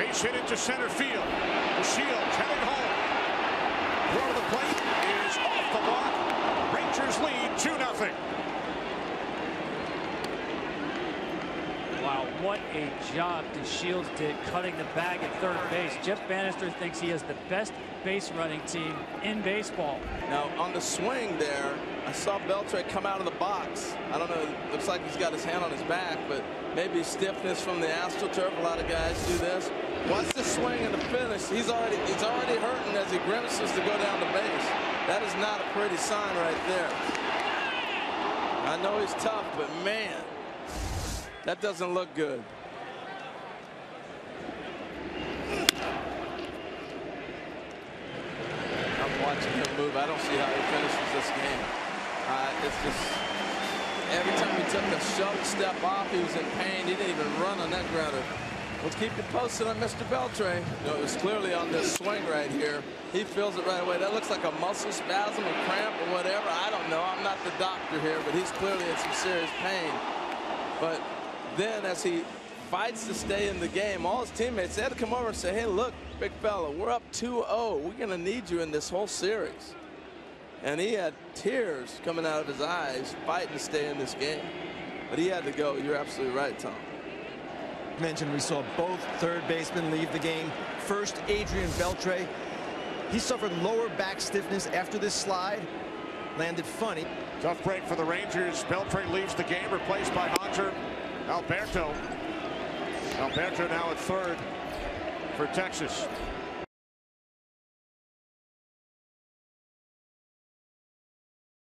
He's hit into center field. DeShields heading home. Throw to the plate is off the mark. Rangers lead 2 0. Wow, what a job DeShields did cutting the bag at third base. Jeff Banister thinks he has the best base running team in baseball. Now, on the swing there, I saw Beltre come out of the box. I don't know, looks like he's got his hand on his back, but maybe stiffness from the AstroTurf. A lot of guys do this. Watch the swing and the finish. He's already he's already hurting as he grimaces to go down the base. That is not a pretty sign right there. I know he's tough, but man, that doesn't look good. I'm watching him move. I don't see how he finishes this game. Uh, it's just every time he took a shove step off, he was in pain. He didn't even run on that grounder. Let's keep you posted on Mr. Beltre. You know, it was clearly on this swing right here. He feels it right away. That looks like a muscle spasm, a cramp, or whatever. I don't know. I'm not the doctor here, but he's clearly in some serious pain. But then as he fights to stay in the game, all his teammates had to come over and say, hey, look, big fella, we're up 2-0. We're going to need you in this whole series. And he had tears coming out of his eyes fighting to stay in this game. But he had to go. You're absolutely right, Tom. Mentioned we saw both third basemen leave the game. First, Adrian Beltre. He suffered lower back stiffness after this slide. Landed funny. Tough break for the Rangers. Beltre leaves the game, replaced by Hanser Alberto. Alberto now at third for Texas.